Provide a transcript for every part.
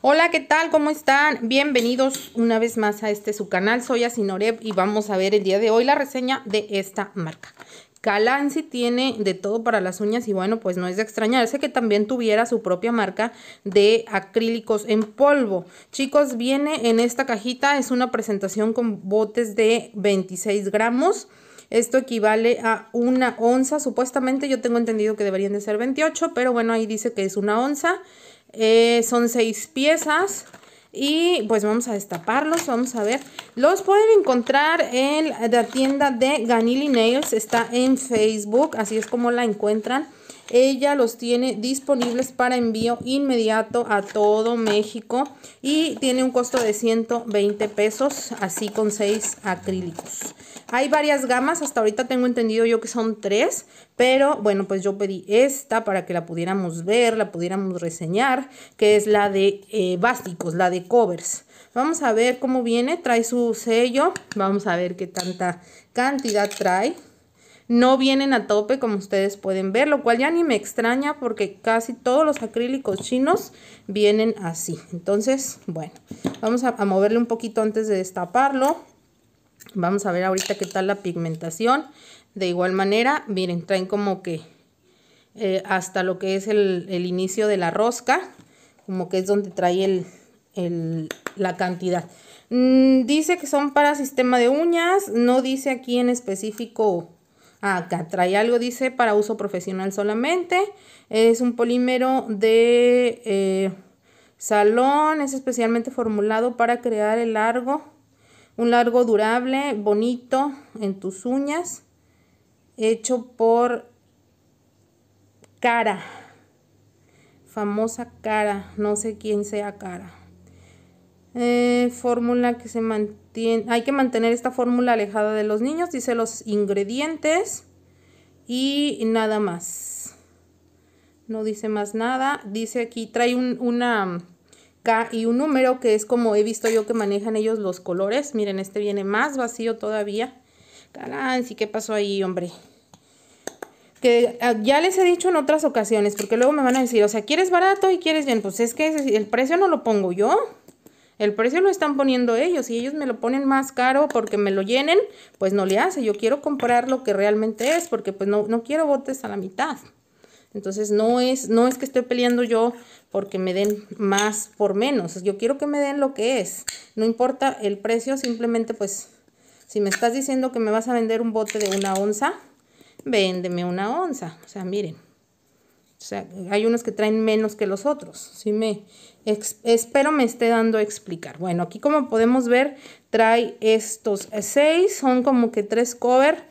Hola, ¿qué tal? ¿Cómo están? Bienvenidos una vez más a este su canal. Soy Asinoreb y vamos a ver el día de hoy la reseña de esta marca. Calansi tiene de todo para las uñas y bueno, pues no es de extrañarse que también tuviera su propia marca de acrílicos en polvo. Chicos, viene en esta cajita, es una presentación con botes de 26 gramos. Esto equivale a una onza, supuestamente yo tengo entendido que deberían de ser 28, pero bueno, ahí dice que es una onza. Eh, son seis piezas. Y pues vamos a destaparlos, vamos a ver. Los pueden encontrar en la tienda de Ganili Nails, está en Facebook, así es como la encuentran. Ella los tiene disponibles para envío inmediato a todo México y tiene un costo de 120 pesos, así con 6 acrílicos. Hay varias gamas, hasta ahorita tengo entendido yo que son tres, pero bueno, pues yo pedí esta para que la pudiéramos ver, la pudiéramos reseñar, que es la de eh, básicos, la de covers. Vamos a ver cómo viene, trae su sello, vamos a ver qué tanta cantidad trae. No vienen a tope como ustedes pueden ver, lo cual ya ni me extraña porque casi todos los acrílicos chinos vienen así. Entonces, bueno, vamos a, moverle un poquito antes de destaparlo. Vamos a ver ahorita qué tal la pigmentación. De igual manera, miren, traen como que eh, hasta lo que es el, inicio de la rosca, como que es donde trae el, la cantidad. Mm, dice que son para sistema de uñas, no dice aquí en específico acá trae algo, dice, para uso profesional solamente. Es un polímero de eh, salón, es especialmente formulado para crear el largo, un largo durable, bonito en tus uñas, hecho por cara, famosa cara, no sé quién sea cara. Eh, fórmula que se mantiene, hay que mantener esta fórmula alejada de los niños, dice los ingredientes y nada más. No dice más nada, dice aquí, trae un, una K y un número que es como he visto yo que manejan ellos los colores. Miren, este viene más vacío todavía. sí, ¿qué pasó ahí, hombre? que ah, ya les he dicho en otras ocasiones, porque luego me van a decir, o sea, ¿quieres barato y quieres bien? Pues es que el precio no lo pongo yo. El precio lo están poniendo ellos y ellos me lo ponen más caro porque me lo llenen, pues no le hace. Yo quiero comprar lo que realmente es porque pues no, no quiero botes a la mitad. Entonces no es, no es que esté peleando yo porque me den más por menos. Yo quiero que me den lo que es. No importa el precio, simplemente pues si me estás diciendo que me vas a vender un bote de una onza, véndeme una onza. O sea, miren. O sea, hay unos que traen menos que los otros. Si me espero me esté dando a explicar. Bueno, aquí como podemos ver, trae estos seis, son como que tres cover.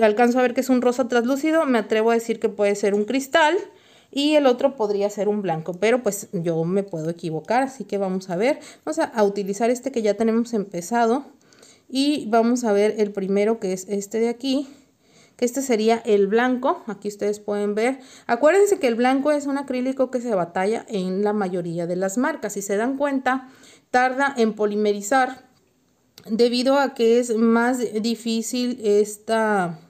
Alcanzo a ver que es un rosa translúcido, me atrevo a decir que puede ser un cristal y el otro podría ser un blanco, pero pues yo me puedo equivocar, así que vamos a ver. Vamos a, utilizar este que ya tenemos empezado y vamos a ver el primero que es este de aquí este sería el blanco, aquí ustedes pueden ver. Acuérdense que el blanco es un acrílico que se batalla en la mayoría de las marcas. Si se dan cuenta, tarda en polimerizar debido a que es más difícil esta,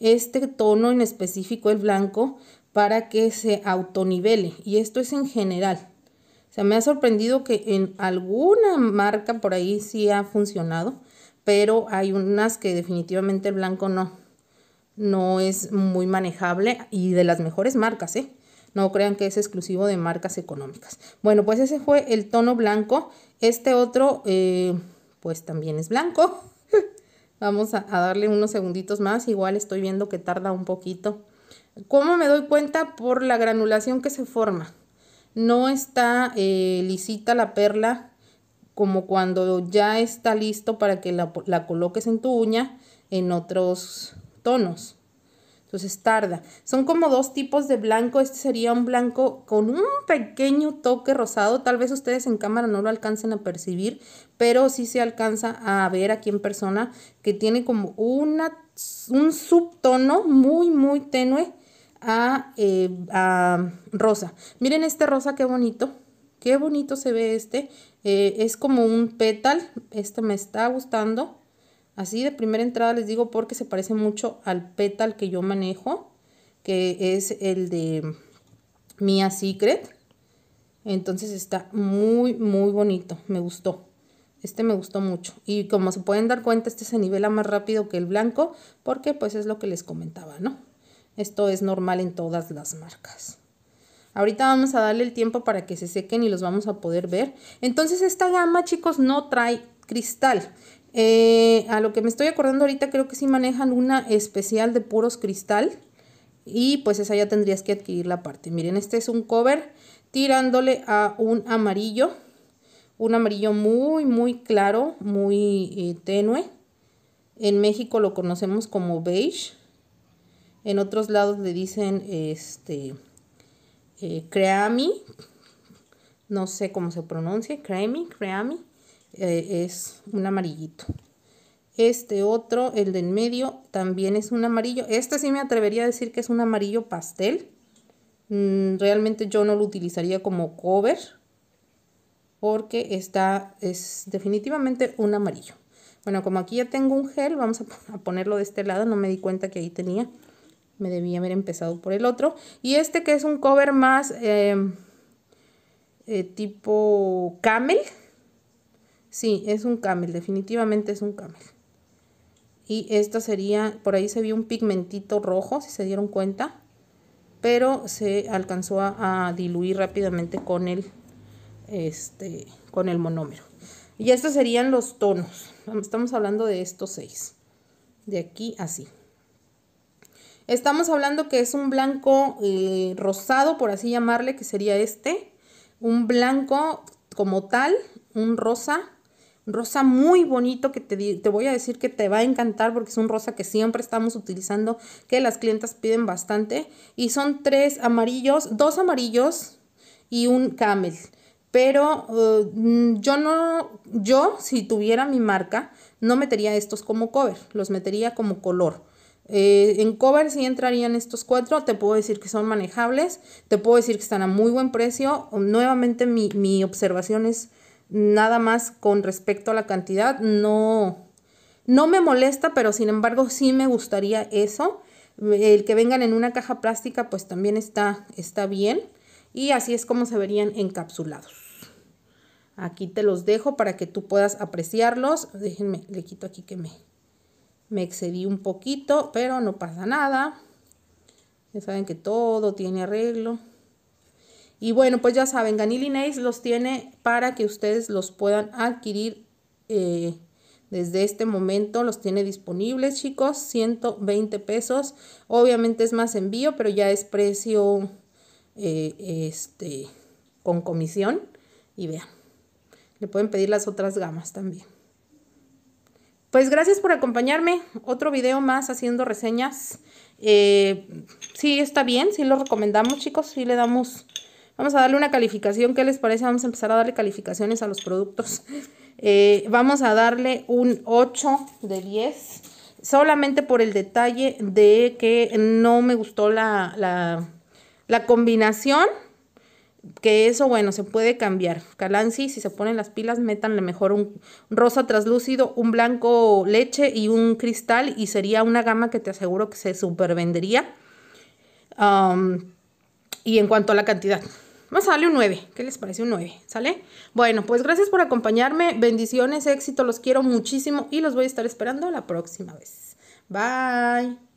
este tono en específico, el blanco, para que se autonivele. Y esto es en general. Se me ha sorprendido que en alguna marca por ahí sí ha funcionado, pero hay unas que definitivamente el blanco no no es muy manejable y de las mejores marcas, ¿eh? No crean que es exclusivo de marcas económicas. Bueno, pues ese fue el tono blanco. Este otro, eh, pues también es blanco. Vamos a, darle unos segunditos más. Igual estoy viendo que tarda un poquito. ¿Cómo me doy cuenta? Por la granulación que se forma. No está eh, lisita la perla como cuando ya está listo para que la, la coloques en tu uña en otros tonos. Entonces tarda. Son como dos tipos de blanco. Este sería un blanco con un pequeño toque rosado. Tal vez ustedes en cámara no lo alcancen a percibir, pero sí se alcanza a ver aquí en persona que tiene como una, un subtono muy, muy tenue a, eh, a rosa. Miren este rosa, qué bonito. Qué bonito se ve este. Eh, es como un pétal. Este me está gustando. Así de primera entrada les digo porque se parece mucho al petal que yo manejo, que es el de Mia Secret. Entonces está muy, muy bonito. Me gustó. Este me gustó mucho. Y como se pueden dar cuenta, este se nivela más rápido que el blanco porque pues es lo que les comentaba, ¿no? Esto es normal en todas las marcas. Ahorita vamos a darle el tiempo para que se sequen y los vamos a poder ver. Entonces esta gama, chicos, no trae cristal. Eh, a lo que me estoy acordando ahorita, creo que sí manejan una especial de puros cristal. Y pues esa ya tendrías que adquirir la parte. Miren, este es un cover tirándole a un amarillo. Un amarillo muy, muy claro, muy eh, tenue. En México lo conocemos como beige. En otros lados le dicen este eh, creamy. No sé cómo se pronuncia. Creamy, creamy. Eh, es un amarillito. Este otro, el del medio, también es un amarillo. Este sí me atrevería a decir que es un amarillo pastel. Mm, realmente yo no lo utilizaría como cover. Porque está, es definitivamente un amarillo. Bueno, como aquí ya tengo un gel, vamos a, ponerlo de este lado. No me di cuenta que ahí tenía. Me debía haber empezado por el otro. Y este que es un cover más em, eh, tipo camel. Sí, es un camel, definitivamente es un camel. Y esta sería, por ahí se vio un pigmentito rojo, si se dieron cuenta. Pero se alcanzó a, diluir rápidamente con el, este, con el monómero. Y estos serían los tonos. Estamos hablando de estos seis. De aquí así. Estamos hablando que es un blanco eh, rosado, por así llamarle, que sería este. Un blanco como tal, un rosa rosa muy bonito que te, te, voy a decir que te va a encantar porque es un rosa que siempre estamos utilizando, que las clientas piden bastante. Y son tres amarillos, dos amarillos y un camel. Pero uh, yo no, yo si tuviera mi marca, no metería estos como cover, los metería como color. Eh, en cover sí entrarían estos cuatro, te puedo decir que son manejables, te puedo decir que están a muy buen precio. Nuevamente mi, mi observación es nada más con respecto a la cantidad. No, no me molesta, pero sin embargo sí me gustaría eso. El que vengan en una caja plástica pues también está, está bien. Y así es como se verían encapsulados. Aquí te los dejo para que tú puedas apreciarlos. Déjenme, le quito aquí que me, me excedí un poquito, pero no pasa nada. Ya saben que todo tiene arreglo. Y bueno, pues ya saben, Ganilinace los tiene para que ustedes los puedan adquirir eh, desde este momento. Los tiene disponibles, chicos, 120 pesos. Obviamente es más envío, pero ya es precio eh, este, con comisión. Y vean, le pueden pedir las otras gamas también. Pues gracias por acompañarme. Otro video más haciendo reseñas. Eh, sí, está bien, sí lo recomendamos, chicos. Sí le damos Vamos a darle una calificación. ¿Qué les parece? Vamos a empezar a darle calificaciones a los productos. Eh, vamos a darle un 8 de 10. Solamente por el detalle de que no me gustó la, la, combinación. Que eso, bueno, se puede cambiar. Calansi, si se ponen las pilas, métanle mejor un, rosa translúcido, un blanco leche y un cristal. Y sería una gama que te aseguro que se super vendería. y en cuanto a la cantidad, a darle un 9. ¿Qué les parece un 9? ¿Sale? Bueno, pues gracias por acompañarme. Bendiciones, éxito, los quiero muchísimo y los voy a estar esperando la próxima vez. Bye.